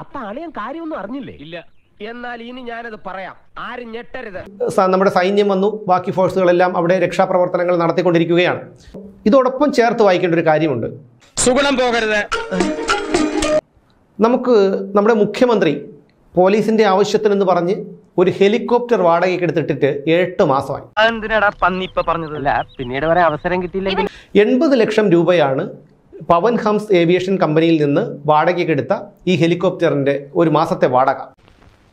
അപ്പൊ അളിയൻ കാര്യമൊന്നും അറിഞ്ഞില്ലേ? ഇല്ല. എന്നാൽ ഇനി ഞാനത് പറയാം. ആരും ഞെട്ടരുത്. നമ്മുടെ സൈന്യം വന്നു. ബാക്കി ഫോഴ്സുകളെല്ലാം അവിടെ രക്ഷാപ്രവർത്തനങ്ങൾ നടത്തിക്കൊണ്ടിരിക്കുകയാണ്. ഇതോടൊപ്പം ചേർത്ത് വായിക്കേണ്ട ഒരു കാര്യമുണ്ട്. സുഗുണം പോകരുത്. നമുക്ക് നമ്മുടെ മുഖ്യമന്ത്രി പോലീസിന്റെ ആവശ്യത്തിനെന്ന് പറഞ്ഞ് ഒരു ഹെലികോപ്റ്റർ വാടകയ്ക്ക് എടുത്തിട്ടിട്ട് എട്ട് മാസമായി. പിന്നീട് വരെ അവസരം കിട്ടിയില്ലെങ്കിൽ എൺപത് ലക്ഷം രൂപയാണ് പവൻ ഹംസ് ഏവിയേഷൻ കമ്പനിയിൽ നിന്ന് വാടകയ്ക്ക് എടുത്ത ഈ ഹെലികോപ്റ്ററിന്റെ ഒരു മാസത്തെ വാടക.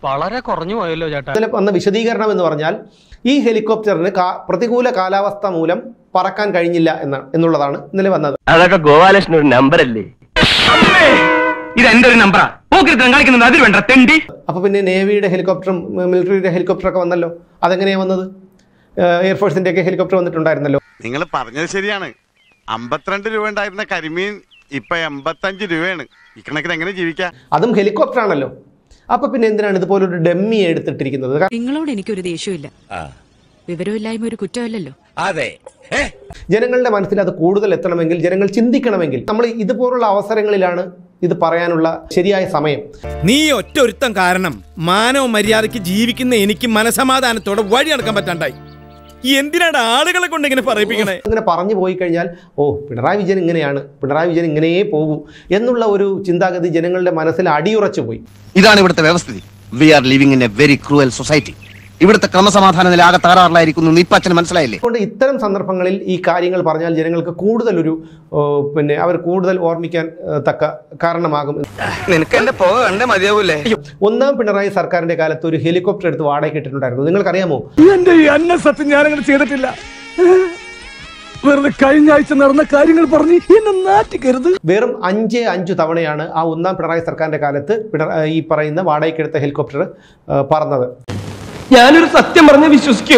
വളരെ കുറഞ്ഞു പോയല്ലോ ചേട്ടാ. ഇതിൽ വന്ന വിശദീകരണം എന്ന് പറഞ്ഞാൽ ഈ ഹെലികോപ്റ്ററിന് പ്രതികൂല കാലാവസ്ഥ മൂലം പറക്കാൻ കഴിഞ്ഞില്ല എന്ന എന്നുള്ളതാണ് ഇന്നലെ വന്നത്. അതൊക്കെ ഗോപാലകൃഷ്ണൻ ഒരു ഒരു നമ്പറാ? അതിൽ വേണ്ട തെണ്ടി. അപ്പോൾ പിന്നെ നേവിയുടെ ഹെലികോപ്റ്ററും മിലിറ്ററിയുടെ ഹെലികോപ്റ്ററൊക്കെ വന്നല്ലോ. അതെങ്ങനെയാ വന്നത്? എയർഫോഴ്സിന്റെ ഒക്കെ ഹെലികോപ്റ്റർ വന്നിട്ടുണ്ടായിരുന്നല്ലോ. നിങ്ങൾ പറഞ്ഞത് ശരിയാണ്. അമ്പത്തിരണ്ട് രൂപ ഉണ്ടായിരുന്ന കരിമീൻ ഇപ്പൊ എൺപത്തഞ്ച് രൂപയാണ്. ഈ കണക്കിന് എങ്ങനെ ജീവിക്കാം? അതും ഹെലികോപ്റ്റർ ആണല്ലോ. അപ്പൊ പിന്നെ എന്തിനാണ് ഇതുപോലൊരു ഡമ്മി എടുത്തിട്ടിരിക്കുന്നത്? നിങ്ങളോട് എനിക്കൊരു ദേഷ്യമില്ല വിവരമില്ലായ്മ ഒരു കുറ്റമല്ലല്ലോ. അതെ. ജനങ്ങളുടെ മനസ്സിൽ അത് കൂടുതൽ എത്തണമെങ്കിൽ ജനങ്ങൾ ചിന്തിക്കണമെങ്കിൽ നമ്മൾ ഇതുപോലുള്ള അവസരങ്ങളിലാണ് ഇത് പറയാനുള്ള ശരിയായ സമയം. നീ ഒറ്റ ഒരുത്തം കാരണം മാനവ മര്യാദയ്ക്ക് ജീവിക്കുന്ന എനിക്ക് മനസമാധാനത്തോടെ വഴി നടക്കാൻ പറ്റാണ്ടായി. എന്തിനാണ് ആളുകളെ കൊണ്ട് ഇങ്ങനെ പറയിപ്പിക്കണേ? അങ്ങനെ പറഞ്ഞു പോയി കഴിഞ്ഞാൽ ഓ പിണറായി വിജയൻ ഇങ്ങനെയാണ് പിണറായി വിജയൻ ഇങ്ങനെയേ പോകൂ എന്നുള്ള ഒരു ചിന്താഗതി ജനങ്ങളുടെ മനസ്സിൽ അടിയുറച്ചു പോയി. ഇതാണ് ഇവിടുത്തെ വ്യവസ്ഥിതി. We are living in a very cruel society ഇവിടുത്തെ ക്രമസമാധാന നില ആകെ തകരാറിലായിരിക്കുന്നു. ഇപ്പൊ അച്ഛന് മനസ്സിലായില്ലേ? അതുകൊണ്ട് ഇത്തരം സന്ദർഭങ്ങളിൽ ഈ കാര്യങ്ങൾ പറഞ്ഞാൽ ജനങ്ങൾക്ക് കൂടുതൽ ഒരു പിന്നെ അവർ കൂടുതൽ ഓർമ്മിക്കാൻ തക്ക കാരണമാകും. നിനക്ക് എന്റെ മതിയാവൂലേ? ഒന്നാം പിണറായി സർക്കാരിന്റെ കാലത്ത് ഒരു ഹെലികോപ്റ്റർ എടുത്ത് വാടകയ്ക്ക് ഇട്ടിട്ടുണ്ടായിരുന്നു. നിങ്ങൾക്കറിയാമോ? എന്റെ ഈ അന്ന സത്യം ഞാനങ്ങനെ ചെയ്തിട്ടില്ല. വെറുതെ കഴിഞ്ഞ ആഴ്ച നടന്ന കാര്യങ്ങൾ പറഞ്ഞ് എന്നെ നാറ്റിക്കരുത്. വെറും അഞ്ച് അഞ്ചു തവണയാണ് ആ ഒന്നാം പിണറായി സർക്കാരിന്റെ കാലത്ത് ഈ പറയുന്ന വാടകയ്ക്കെടുത്ത ഹെലികോപ്റ്റർ പറഞ്ഞത് പറന്നത്. ഞാനൊരു സത്യം പറഞ്ഞ് വിശ്വസിക്കൂ.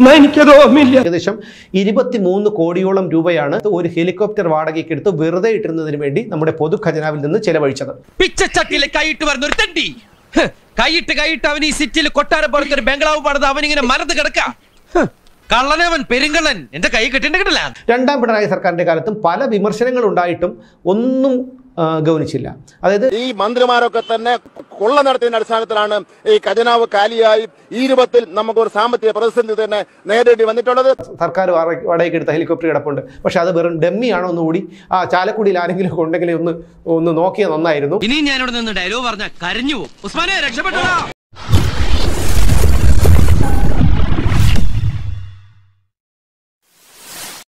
എന്നാ എനിക്കത് ഓർമ്മയില്ല. ഏകദേശം ഇരുപത്തിമൂന്ന് കോടിയോളം രൂപയാണ് ഒരു ഹെലികോപ്റ്റർ വാടകയ്ക്ക് എടുത്ത് വെറുതെ ഇട്ടിരുന്നതിന് വേണ്ടി നമ്മുടെ പൊതു ഖജനാവിൽ നിന്ന് ചെലവഴിച്ചത്. പിച്ചച്ചട്ടിയിലെ കൈയിട്ട് വരുന്ന ഒരു തണ്ടി കൈയിട്ട് കൈയിട്ട് അവൻ ഈ സിറ്റിൽ കൊട്ടാരം പോലത്തെ ഒരു ബംഗ്ലാവ് പണിത് അവൻ ഇങ്ങനെ മറന്ന് കിടക്ക കള്ളനവൻ പെരുങ്കള്ളൻ എന്റെ കൈ കിട്ടേണ്ട കിട്ടില്ല. രണ്ടാം പിണറായി സർക്കാരിന്റെ കാലത്തും പല വിമർശനങ്ങൾ ഉണ്ടായിട്ടും ഒന്നും ഗൗനിച്ചില്ല. അതായത് ഈ മന്ത്രിമാരൊക്കെ തന്നെ കൊള്ള നടത്തിയതിന്റെ അടിസ്ഥാനത്തിലാണ് ഈ ഖജനാവ് കാലിയായി ഈ രൂപത്തിൽ നമുക്ക് ഒരു സാമ്പത്തിക പ്രതിസന്ധി തന്നെ നേരിടേണ്ടി വന്നിട്ടുള്ളത്. സർക്കാർ വാടക- വാടകയ്ക്ക് എടുത്ത ഹെലികോപ്റ്റർ കിടപ്പുണ്ട്. പക്ഷെ അത് വെറും ഡമ്മി ആണോ ഒന്നുകൂടി? ആ ചാലക്കുടിയിൽ ആരെങ്കിലും ഒക്കെ ഉണ്ടെങ്കിൽ ഒന്ന് ഒന്ന് നോക്കിയ നന്നായിരുന്നു. ഇനി ഞാനിവിടെ നിന്ന് ഡയലോഗ് പറഞ്ഞ കരഞ്ഞു ഉസ്മാനെ രക്ഷപ്പെട്ടോ